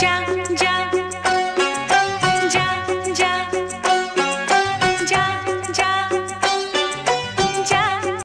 家。